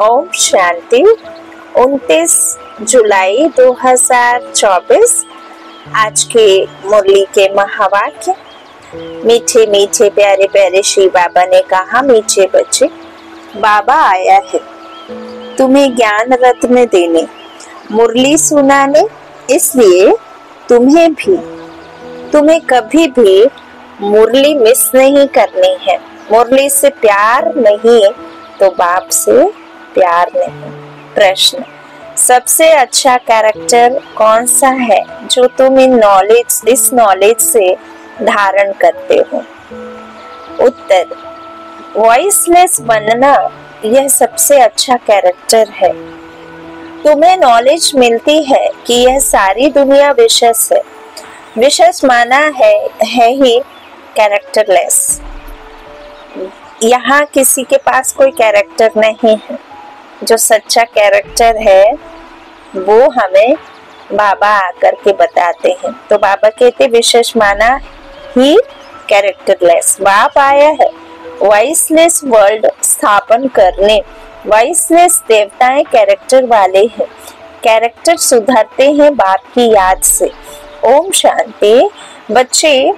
ओम शांति। 29 जुलाई 2024 आज के मुरली के महावाक्य। मीठे मीठे, प्यारे प्यारे श्री बाबा ने कहा, मीठे बच्चे, बाबा आया है। तुम्हें ज्ञान रत्न देने, मुरली सुनाने, इसलिए तुम्हें भी, तुम्हें कभी भी मुरली मिस नहीं करनी है। मुरली से प्यार नहीं तो बाप से प्यार नहीं। प्रश्न, सबसे अच्छा कैरेक्टर कौन सा है जो तुम इन नॉलेज इस नॉलेज से धारण करते हो? उत्तर वॉइसलेस बनना यह सबसे अच्छा कैरेक्टर है। तुम्हें नॉलेज मिलती है कि यह सारी दुनिया विशेष है। विशेष माना है है ही कैरेक्टरलेस यहाँ किसी के पास कोई कैरेक्टर नहीं है। जो सच्चा कैरेक्टर है, वो हमें बाबा आकर के बताते हैं। तो बाबा कहते, विशेष माना ही कैरेक्टरलेस बाप आया है वॉइसलेस वर्ल्ड स्थापन करने। वॉइसलेस देवताएँ कैरेक्टर वाले हैं। कैरेक्टर सुधरते हैं बाप की याद से। ओम शांति। बच्चे,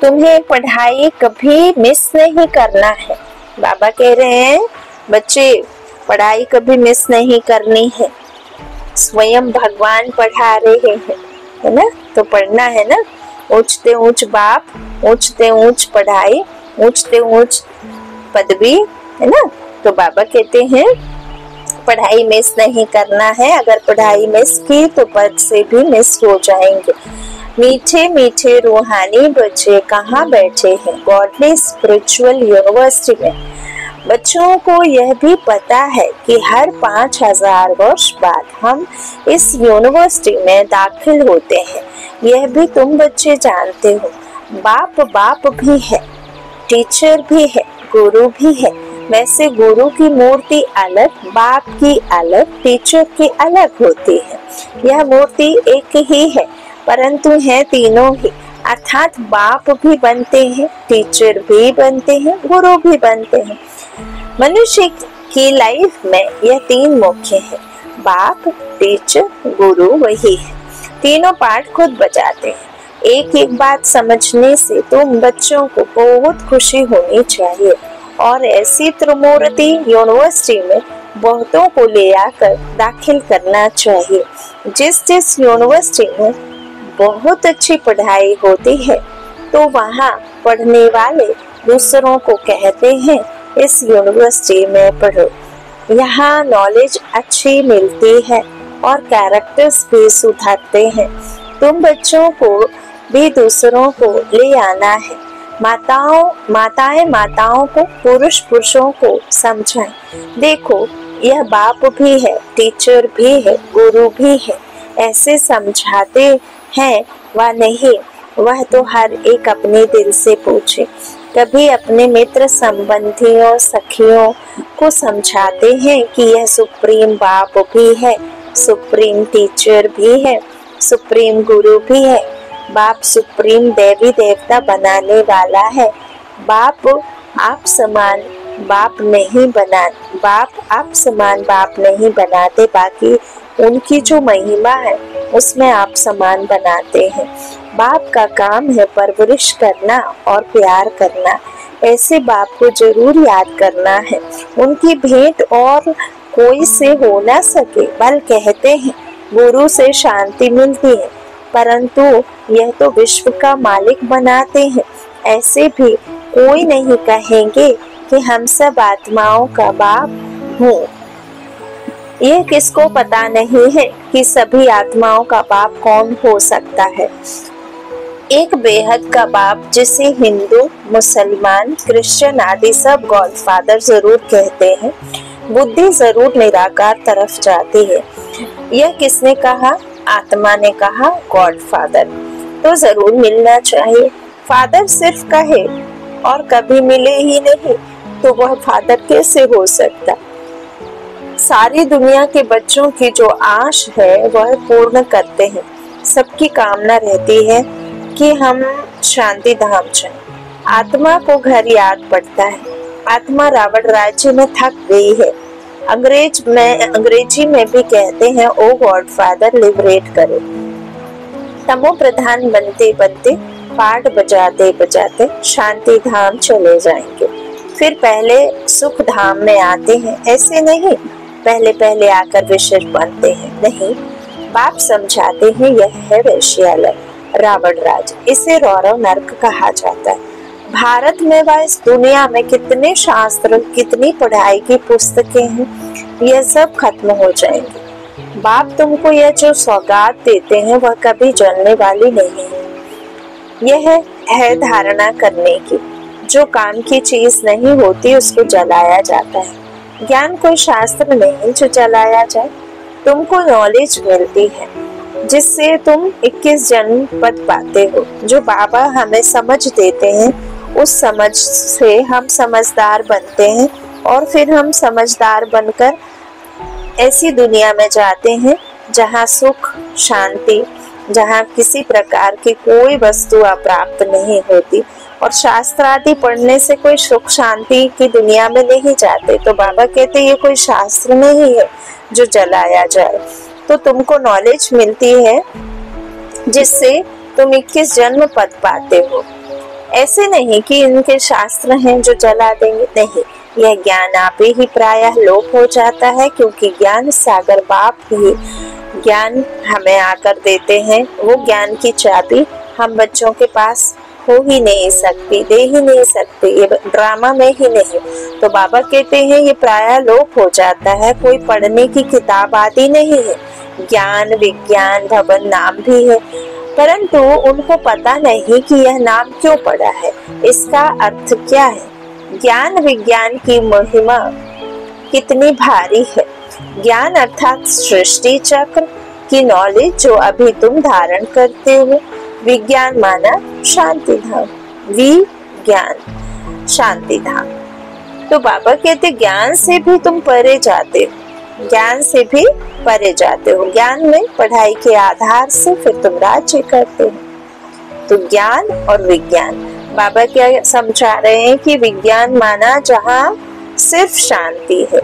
तुम्हें पढ़ाई कभी मिस नहीं करना है। बाबा कह रहे हैं, बच्चे, पढ़ाई कभी मिस नहीं करनी है। स्वयं भगवान पढ़ा रहे हैं, है ना? तो पढ़ना है ना? ऊंचते ऊंच बाप, ऊंचते ऊंच पढ़ाई, ऊंचते ऊंच पदवी, है ना? तो बाबा कहते हैं, पढ़ाई मिस नहीं करना है। अगर पढ़ाई मिस की तो पद से भी मिस हो जाएँगे। मीठे मीठे रूहानी बच्चे कहाँ बैठे हैं? गॉडली स्पिरिचुअल यूनिवर्सिटी में। बच्चों को यह भी पता है कि हर पाँच हज़ार वर्ष बाद हम इस यूनिवर्सिटी में दाखिल होते हैं। यह भी तुम बच्चे जानते हो। बाप बाप भी है। टीचर भी है। गुरु भी है। वैसे गुरु की मूर्ति अलग, बाप की अलग, टीचर की अलग होती है। यह मूर्ति एक ही है। परंतु है तीनों ही। अर्थात बाप भी बनते हैं, टीचर भी बनते हैं, गुरु भी बनते हैं। मनुष्य की लाइफ में यह तीन मुख्य है। बाप, टीचर, गुरु वही है। तीनों पार्ट खुद बजाते हैं। एक एक बात समझने से तुम बच्चों को बहुत खुशी होनी चाहिए। और ऐसी त्रिमूर्ति यूनिवर्सिटी में बहुतों को ले आकर दाखिल करना चाहिए। जिस जिस यूनिवर्सिटी में बहुत अच्छी पढ़ाई होती है तो वहाँ पढ़ने वाले दूसरों को कहते हैं, इस यूनिवर्सिटी में पढ़ो। यहाँ नॉलेज अच्छी मिलती है और कैरेक्टर्स भी सुधरते हैं। तुम बच्चों को भी दूसरों को ले आना है। माताओं, माताएँ माताओं को, पुरुष पुरुषों को समझाएँ। देखो, यह बाप भी है टीचर भी है, गुरु भी है। ऐसे समझाते हैं, व नहीं, वह तो हर एक अपने दिल से पूछे। कभी अपने मित्र संबंधियों, सखियों को समझाते हैं कि यह सुप्रीम बाप भी है, सुप्रीम टीचर भी है, सुप्रीम गुरु भी है। बाप सुप्रीम देवी देवता बनाने वाला है। बाप आप समान बाप नहीं बना, बाप आप समान बाप नहीं बनाते, बाकी उनकी जो महिमा है, उसमें आप समान बनाते हैं। बाप का काम है परवरिश करना और प्यार करना। ऐसे बाप को ज़रूर याद करना है। उनकी भेंट और कोई से हो ना सके, बल कहते हैं, गुरु से शांति मिलती है। परंतु यह तो विश्व का मालिक बनाते हैं। ऐसे भी कोई नहीं कहेंगे कि हम सब आत्माओं का बाप हूँ। यह किसको पता नहीं है कि सभी आत्माओं का बाप कौन हो सकता है? एक बेहद का बाप जिसे हिंदू, मुसलमान, क्रिश्चियन आदि सब गॉडफादर ज़रूर कहते हैं, बुद्धि ज़रूर निराकार तरफ़ जाती है। यह किसने कहा? आत्मा ने कहा गॉड फादर तो ज़रूर मिलना चाहिए। फादर सिर्फ़ कहे, और कभी मिले ही नहीं तो वह फादर कैसे हो सकता? सारी दुनिया के बच्चों की जो आश है, वह पूर्ण करते हैं। सबकी कामना रहती है कि हम शांति धाम जाए आत्मा को घर याद पड़ता है। आत्मा रावण राज्य में थक गई है। अंग्रेज़ में, अंग्रेज़ी में भी कहते हैं, ओ गॉड फादर लिबरेट करो। तमो प्रधान बनते बनते, पाठ बजाते बजाते शांति धाम चले जाएँगे। फिर पहले सुख धाम में आते हैं। ऐसे नहीं पहले पहले आकर विशेष बनते हैं। नहीं, बाप समझाते हैं यह है वैश्यालय। रावण राज, इसे रौरव नर्क कहा जाता है। भारत में व इस दुनिया में कितने शास्त्र, कितनी पढ़ाई की पुस्तकें हैं, यह सब खत्म हो जाएँगे। बाप तुमको यह जो सौगात देते हैं, वह कभी जलने वाली नहीं है। यह है धारणा करने की। जो काम की चीज़ नहीं होती, उसको जलाया जाता है। ज्ञान कोई शास्त्र नहीं जो जलाया जाए, तुमको नॉलेज मिलती है, जिससे तुम 21 जन्म पद पाते हो, जो बाबा हमें समझ देते हैं, उस समझ से हम समझदार बनते हैं और फिर हम समझदार बनकर ऐसी दुनिया में जाते हैं, जहाँ सुख, शांति, जहाँ किसी प्रकार की कोई वस्तु अप्राप्त नहीं होती। और शास्त्र आदि पढ़ने से कोई सुख शांति की दुनिया में नहीं जाते। तो बाबा कहते, ये कोई शास्त्र नहीं है जो जलाया जाए। तो तुमको नॉलेज मिलती है जिससे तुम इक्कीस जन्म पद पाते हो। ऐसे नहीं कि इनके शास्त्र हैं जो जला देंगे। नहीं, यह ज्ञान आप ही प्रायः लोप हो जाता है, क्योंकि ज्ञान सागर बाप ही ज्ञान हमें आकर देते हैं। वो ज्ञान की चाबी हम बच्चों के पास हो ही नहीं सकती, दे ही नहीं सकते, ये ड्रामा में ही नहीं। तो बाबा कहते हैं, ये प्राय लोप हो जाता है, कोई पढ़ने की किताब आदि नहीं है। ज्ञान, विज्ञान, भवन नाम भी है। परंतु उनको पता नहीं कि यह नाम क्यों पड़ा है, इसका अर्थ क्या है? ज्ञान, विज्ञान की महिमा कितनी भारी है। ज्ञान अर्थात सृष्टि चक्र की नॉलेज जो अभी तुम धारण करते हो। विज्ञान माना शांति धाम विज्ञान। शांति धाम तो बाबा कहते, ज्ञान से भी तुम परे जाते हो। ज्ञान से भी परे जाते हो। ज्ञान में पढ़ाई के आधार से फिर तुम राज्य करते हो। तो ज्ञान और विज्ञान। बाबा क्या समझा रहे हैं कि विज्ञान माना जहाँ सिर्फ़ शांति है।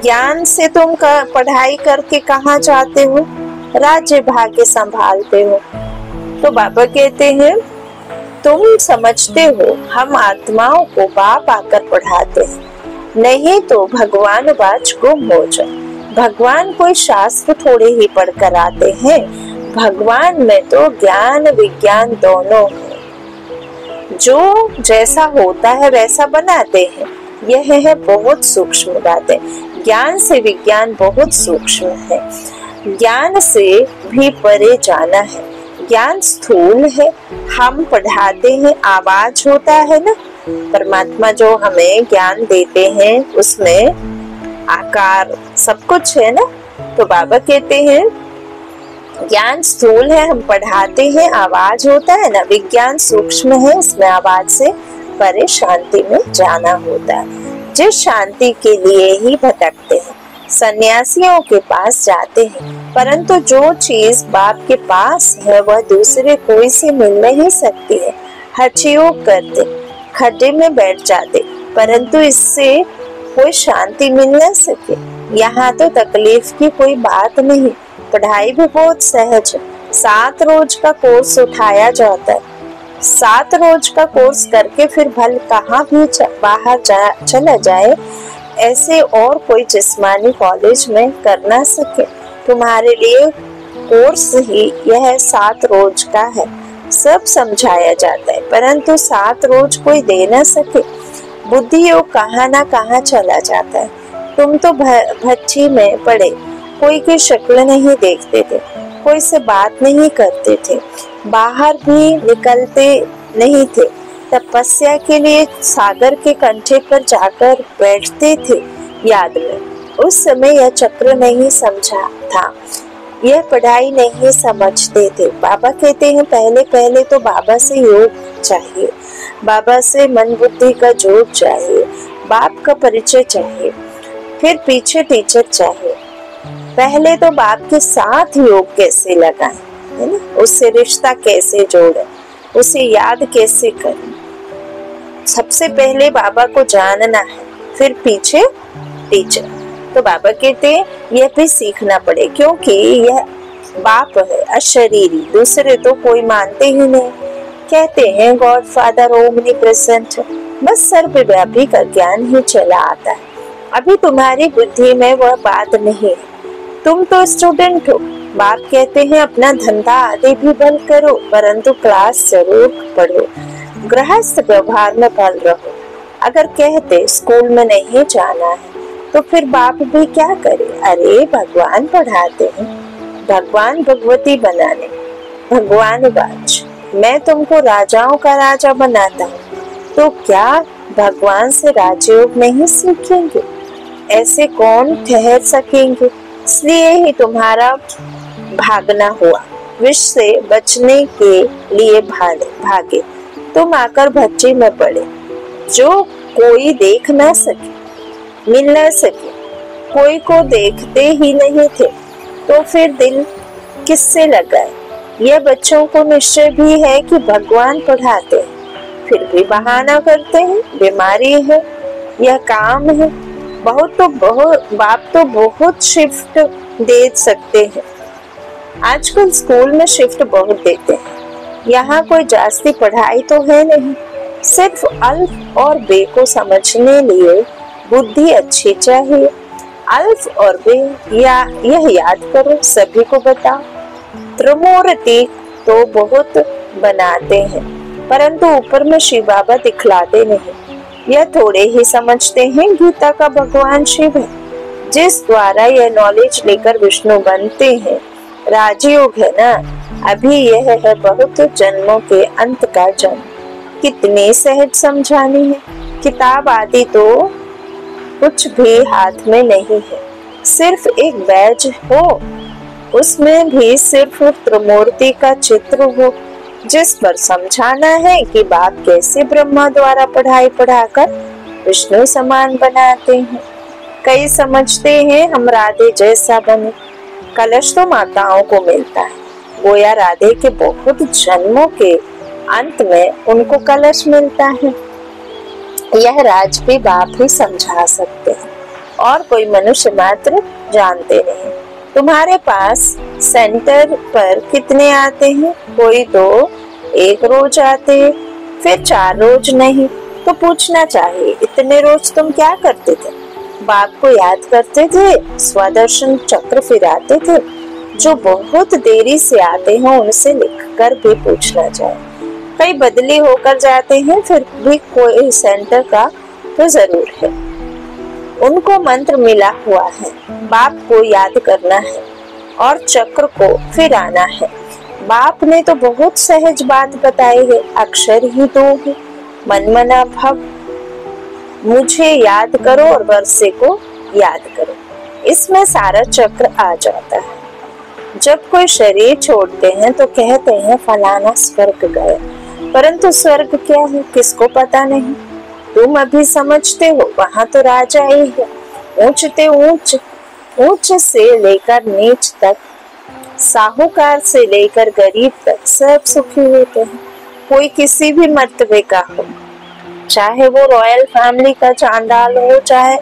ज्ञान से तुम पढ़ाई करके कहा जाते हो? राज्य भाग्य संभालते हो। तो बाबा कहते हैं, तुम समझते हो, हम आत्माओं को बाप आकर पढ़ाते हैं। नहीं तो भगवान बाज गुम हो जाए भगवान कोई शास्त्र थोड़े ही पढ़कर आते हैं। भगवान में तो ज्ञान विज्ञान दोनों है। जो जैसा होता है वैसा बनाते हैं। यह है बहुत सूक्ष्म बातें। ज्ञान से विज्ञान बहुत सूक्ष्म है। ज्ञान से भी परे जाना है। ज्ञान स्थूल है, हम पढ़ाते हैं, आवाज़ होता है ना? परमात्मा जो हमें ज्ञान देते हैं, उसमें आकार सब कुछ है ना? तो बाबा कहते हैं, ज्ञान स्थूल है, हम पढ़ाते हैं, आवाज़ होता है ना? विज्ञान सूक्ष्म है, इसमें आवाज़ से परे शांति में जाना होता है। जिस शांति के लिए ही भटकते हैं। सन्यासियों के पास जाते हैं परंतु जो चीज़ बाप के पास है वह दूसरे कोई से मिल नहीं सकती है। हचयोग करते खड्डे में बैठ जाते परंतु इससे कोई शांति मिल न सके। यहाँ तो तकलीफ़ की कोई बात नहीं पढ़ाई भी बहुत सहज है। सात रोज का कोर्स उठाया जाता है। सात रोज का कोर्स करके फिर भल कहाँ भी बाहर जा, चला जाए ऐसे और कोई जिस्मानी कॉलेज में कर ना सके। तुम्हारे लिए कोर्स ही यह सात रोज का है। सब समझाया जाता है, परंतु सात रोज कोई दे ना सके। बुद्धि योग कहाँ ना कहाँ चला जाता है। तुम तो भच्छी में पड़े, कोई की शक्ल नहीं देखते थे, कोई से बात नहीं करते थे। बाहर भी निकलते नहीं थे। तपस्या के लिए सागर के कंठे पर जाकर बैठते थे, याद में। उस समय यह चक्र नहीं समझा था। यह पढ़ाई नहीं समझते थे। बाबा कहते हैं, पहले पहले तो बाबा से योग चाहिए। बाबा से मन बुद्धि का जोड़ चाहिए। बाप का परिचय चाहिए। फिर पीछे टीचर चाहिए। पहले तो बाप के साथ योग कैसे लगाए? है ना? उससे रिश्ता कैसे जोड़े? उसे याद कैसे करें? सबसे पहले बाबा को जानना है, फिर पीछे टीचर। तो बाबा कहते हैं, यह भी सीखना पड़े, क्योंकि यह बाप है अशरीरी, दूसरे तो कोई मानते ही नहीं। कहते हैं गॉड फादर ओमनी प्रेजेंट बस सर्वव्यापी का ज्ञान ही चला आता है। अभी तुम्हारी बुद्धि में वह बात नहीं है। तुम तो स्टूडेंट हो। बाप कहते हैं, अपना धंधा आदि भी बंद करो, परंतु क्लास ज़रूर पढ़ो। गृहस्थ व्यवहार में बल रहो। अगर कहते, स्कूल में नहीं जाना है तो फिर बाप भी क्या करे? अरे, भगवान पढ़ाते हैं। भगवान भगवती बनाने। भगवान बाज मैं तुमको राजाओं का राजा बनाता हूँ। तो क्या भगवान से राजयोग नहीं सीखेंगे? ऐसे कौन ठहर सकेंगे? इसलिए ही तुम्हारा भागना हुआ। विष से बचने के लिए भागे भागे। तुम आकर भच्ची में पड़े। जो कोई देख ना सके, मिल न सके, कोई को देखते ही नहीं थे तो फिर दिल किससे लगाए? यह बच्चों को निश्चय भी है कि भगवान पढ़ाते हैं। फिर भी बहाना करते हैं, बीमारी है, यह काम है। बहुत तो बहुत, बाप तो बहुत शिफ्ट दे सकते हैं। आजकल स्कूल में शिफ्ट बहुत देते हैं। यहाँ कोई जास्ती पढ़ाई तो है नहीं। सिर्फ़ अल्फ और बे को समझने लिए बुद्धि अच्छी चाहिए। अल्फ और बे या यह याद करो, सभी को बताओ। त्रिमूर्ति तो बहुत बनाते हैं, परंतु ऊपर में शिव बाबा दिखलाते नहीं। यह थोड़े ही समझते हैं, गीता का भगवान शिव है, जिस द्वारा यह नॉलेज लेकर विष्णु बनते हैं। राजयोग है ना? अभी यह है बहुत जन्मों के अंत का जन्म। कितने सहज समझाने है। किताब आदि तो कुछ भी हाथ में नहीं है। सिर्फ़ एक बैज हो। उसमें भी सिर्फ़ त्रिमूर्ति का चित्र हो। जिस पर समझाना है कि बाप कैसे ब्रह्मा द्वारा पढ़ाई पढ़ाकर विष्णु समान बनाते हैं। कई समझते हैं, हम राधे जैसा बने। कलश तो माताओं को मिलता है। गोया राधे के बहुत जन्मों के अंत में उनको कलश मिलता है। यह राज भी बाप ही समझा सकते हैं और कोई मनुष्य मात्र जानते नहीं। तुम्हारे पास सेंटर पर कितने आते हैं? कोई दो, एक रोज आते फिर चार रोज नहीं। तो पूछना चाहिए, इतने रोज तुम क्या करते थे? बाप को याद करते थे, स्वदर्शन चक्र फिराते थे जो बहुत देरी से आते हैं, उनसे लिखकर भी पूछना चाहिए कई बदली होकर जाते हैं, फिर भी कोई सेंटर का तो ज़रूर है। उनको मंत्र मिला हुआ है, बाप को याद करना है और चक्र को फिर आना है। बाप ने तो बहुत सहज बात बताई है, अक्षर ही दो है। मनमना भव, मुझे याद करो और वर्षे को याद करो। इसमें सारा चक्र आ जाता है। जब कोई शरीर छोड़ते हैं तो कहते हैं फलाना स्वर्ग गए परंतु स्वर्ग क्या है, किसको पता नहीं। तुम अभी समझते हो, वहाँ तो राजा ही है। ऊंचते ऊंच ऊंच से लेकर नीच तक, साहूकार से लेकर गरीब तक सब सुखी होते हैं। कोई किसी भी मर्तबे का हो, चाहे वो रॉयल फैमिली का चांडाल हो, चाहे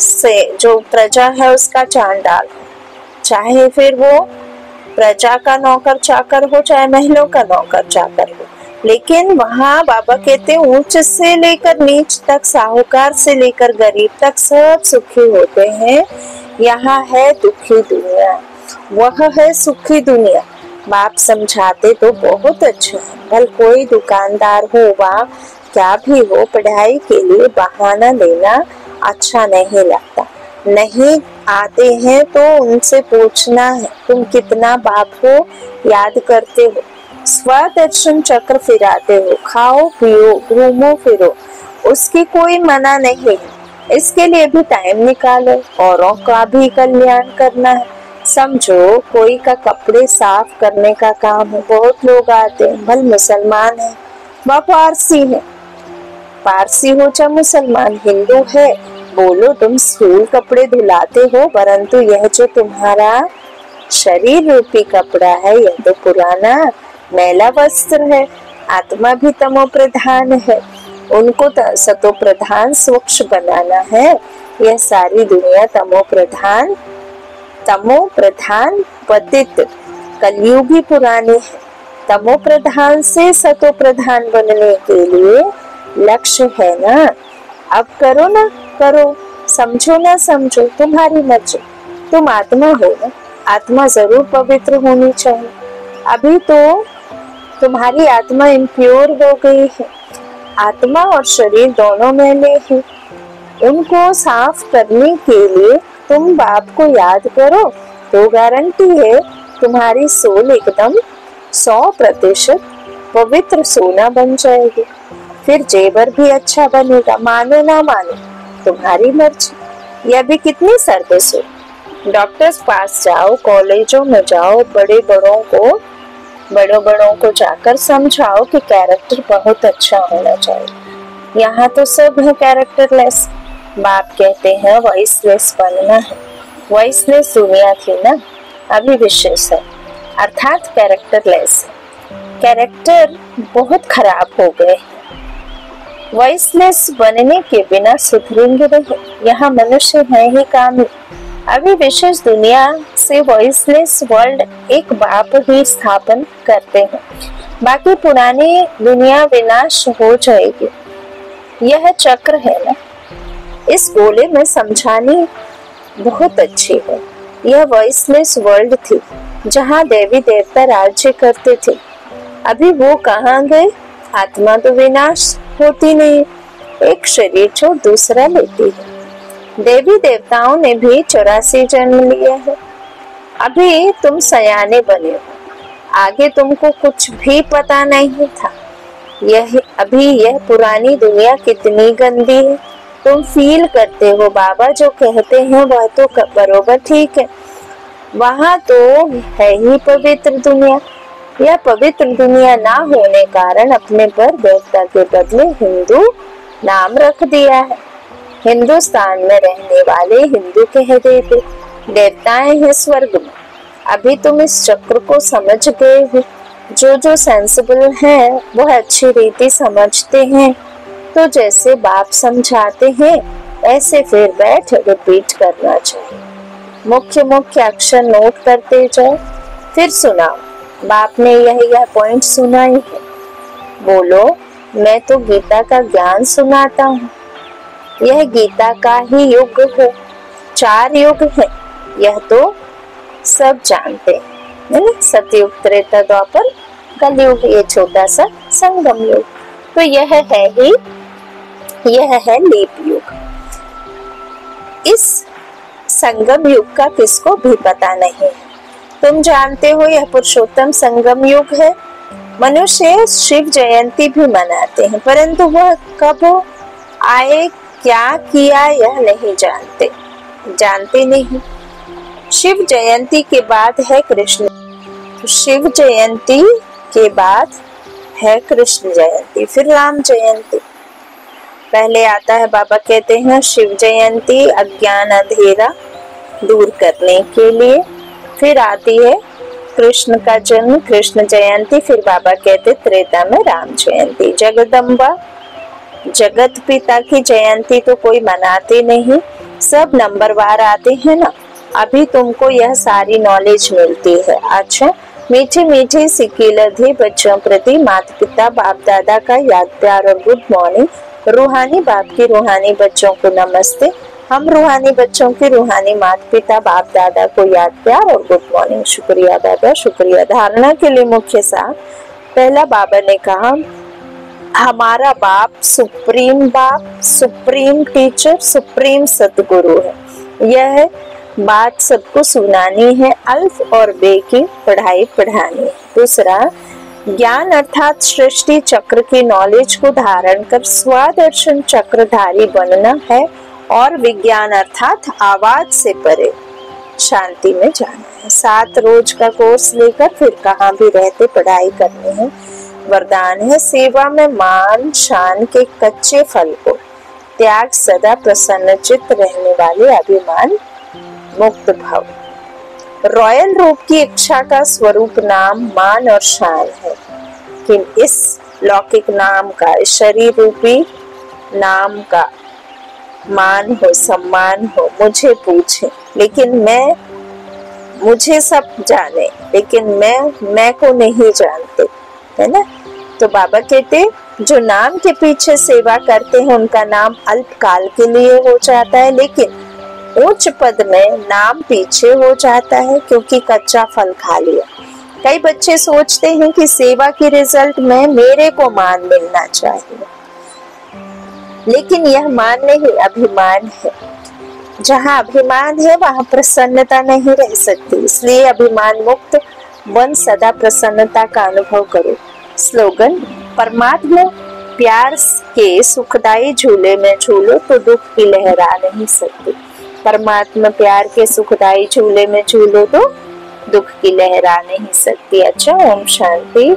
से जो प्रजा है उसका चांडाल हो। चाहे फिर वो प्रजा का नौकर चाकर हो, चाहे महलों का नौकर चाकर हो। लेकिन वहाँ बाबा कहते ऊंच से लेकर नीच तक, साहूकार से लेकर गरीब तक सब सुखी होते हैं। यहाँ है दुखी दुनिया, वह है सुखी दुनिया। बाप समझाते तो बहुत अच्छा है, भल कोई दुकानदार हो वहाँ क्या भी हो, पढ़ाई के लिए बहाना लेना अच्छा नहीं लगता। नहीं आते हैं तो उनसे पूछना है, तुम कितना बाप को याद करते हो। स्वदर्शन चक्र फिराते हो, खाओ, पियो, घूमो, फिरो। उसकी कोई मना नहीं। है इसके लिए भी टाइम निकालो, औरों का भी कल्याण करना है। समझो, कोई का कपड़े साफ़ करने का काम है। बहुत लोग आते हैं, भल मुसलमान है। वह पारसी है। पारसी हो चाहे मुसलमान, हिंदू है। बोलो, तुम स्कूल कपड़े धुलाते हो, परंतु यह जो तुम्हारा शरीर रूपी कपड़ा है, यह तो पुराना मैला वस्त्र है। आत्मा भी तमो प्रधान है। उनको सतो प्रधान स्वच्छ बनाना है। यह सारी दुनिया तमो प्रधान तमो प्रधान पतित। कलयुगी पुरानी है। तमो प्रधान से सतो प्रधान बनने के लिए लक्ष्य है ना? अब करो ना। करो समझो ना समझो तुम्हारी मर्ज़ी तुम आत्मा हो ना आत्मा ज़रूर पवित्र होनी चाहिए अभी तो तुम्हारी आत्मा इम्प्योर हो गई है आत्मा और शरीर दोनों मैले हैं उनको साफ़ करने के लिए तुम बाप को याद करो तो गारंटी है तुम्हारी सोल एकदम सौ प्रतिशत पवित्र सोना बन जाएगी फिर जेवर भी अच्छा बनेगा मानो ना मानो तुम्हारी मर्ज़ी। यह भी कितनी सर्विस हो डॉक्टर्स पास जाओ, कॉलेजों में जाओ बड़े बड़ों को बड़ों बड़ों को जाकर समझाओ कि कैरेक्टर बहुत अच्छा होना चाहिए। यहाँ तो सब है कैरेक्टरलेस बाप कहते हैं, वॉइसलेस बनना है। वॉइसलेस दुनिया थी ना? अभी विशेष है। अर्थात कैरेक्टरलेस कैरेक्टर बहुत खराब हो गए वॉइसलेस बनने के बिना सुधरेंगे नहीं। यहाँ मनुष्य है ही काम। अभी विशेष दुनिया से वॉइसलेस वर्ल्ड एक बाप ही स्थापन करते हैं। बाकी पुरानी दुनिया विनाश हो जाएगी। यह चक्र है ना। इस बोले में समझानी बहुत अच्छी है। यह वॉइसलेस वर्ल्ड थी, जहाँ देवी देवता राज्य करते थे। अभी वो कहाँ गए? आत्मा तो विनाश। होती नहीं। एक शरीर छोड़ दूसरा लेती है। देवी देवताओं ने भी चौरासी जन्म लिए हैं। अभी तुम सयाने बने हो। आगे तुमको कुछ भी पता नहीं था। यह, अभी यह पुरानी दुनिया कितनी गंदी है। तुम फील करते हो बाबा जो कहते हैं, वह तो बरोबर ठीक है। वहाँ तो है ही पवित्र दुनिया। यह पवित्र दुनिया ना होने कारण अपने पर देवता के बदले हिंदू नाम रख दिया है। हिंदुस्तान में रहने वाले हिंदू कह देते, देवताएँ हैं स्वर्ग में। अभी तुम इस चक्र को समझ गए हो। जो जो सेंसिबल है, वह अच्छी रीति समझते हैं। तो जैसे बाप समझाते हैं, ऐसे फिर बैठ रिपीट करना चाहिए। मुख्य मुख्य अक्षर नोट करते जाओ, फिर सुनाओ। बाप ने यह यह पॉइंट सुनाई है। बोलो, मैं तो गीता का ज्ञान सुनाता हूँ। यह गीता का ही युग है। चार युग है। यह तो सब जानते हैं। सतयुग, त्रेता, द्वापर, कलयुग, ये छोटा सा संगम युग। तो यह है ही, यह है लीप युग। इस संगम युग का किसको भी पता नहीं तुम जानते हो यह पुरुषोत्तम संगम युग है। मनुष्य शिव जयंती भी मनाते हैं, परंतु वह कब आए, क्या किया, यह नहीं जानते। जानते नहीं। शिव जयंती के बाद है कृष्ण। शिव जयंती के बाद है कृष्ण जयंती, फिर राम जयंती। पहले आता है, बाबा कहते हैं, शिव जयंती अज्ञान अंधेरा दूर करने के लिए। फिर आती है कृष्ण का जन्म, कृष्ण जयंती, फिर बाबा कहते त्रेता में राम जयंती। जगदम्बा, जगत पिता की जयंती तो कोई मनाते नहीं, सब नंबरवार आते हैं ना, अभी तुमको यह सारी नॉलेज मिलती है। अच्छा मीठे मीठे सिकिलधे बच्चों प्रति माता पिता बाप दादा का याद प्यार और गुड मॉर्निंग रूहानी बाप की रूहानी बच्चों को नमस्ते। हम रूहानी बच्चों के रूहानी माता पिता बाप दादा को याद प्यार और गुड मॉर्निंग। शुक्रिया दादा शुक्रिया। धारणा के लिए मुख्य सा पहला बाबा ने कहा, हमारा बाप सुप्रीम बाप, सुप्रीम टीचर, सुप्रीम सतगुरु है। यह बात सबको सुनानी है, अल्फ और बे की पढ़ाई पढ़ानी दूसरा, ज्ञान अर्थात सृष्टि चक्र की नॉलेज को धारण कर, स्वादर्शन चक्रधारी बनना है और विज्ञान अर्थात आवाज़ से परे। शांति में जाना है। सात रोज का कोर्स लेकर फिर कहाँ भी रहते पढ़ाई करनी है। वरदान है सेवा में मान, शान के कच्चे फल को। त्याग सदा प्रसन्न चित्त रहने वाले अभिमान, मुक्त भाव। रॉयल रूप की इच्छा का स्वरूप नाम मान और शान है। कि इस लौकिक नाम का इस शरीर रूपी नाम का मान हो, सम्मान हो, मुझे पूछे। लेकिन मैं, मुझे सब जाने, लेकिन मैं मैं को नहीं जानते, है ना? तो बाबा कहते, जो नाम के पीछे सेवा करते हैं, उनका नाम अल्पकाल के लिए हो जाता है, लेकिन उच्च पद में नाम पीछे हो जाता है, क्योंकि कच्चा फल खा लिया। कई बच्चे सोचते हैं कि सेवा के रिज़ल्ट में मेरे को मान मिलना चाहिए। लेकिन यह मान नहीं, अभिमान है। जहाँ अभिमान है, वहाँ प्रसन्नता नहीं रह सकती। इसलिए अभिमान मुक्त वन सदा प्रसन्नता का अनुभव करो। स्लोगन, परमात्मा प्यार के सुखदाई झूले में झूलो तो दुख की लहरा नहीं सकती। परमात्मा प्यार के सुखदाई झूले में झूलो तो दुख की लहरा नहीं सकती। अच्छा ओम शांति।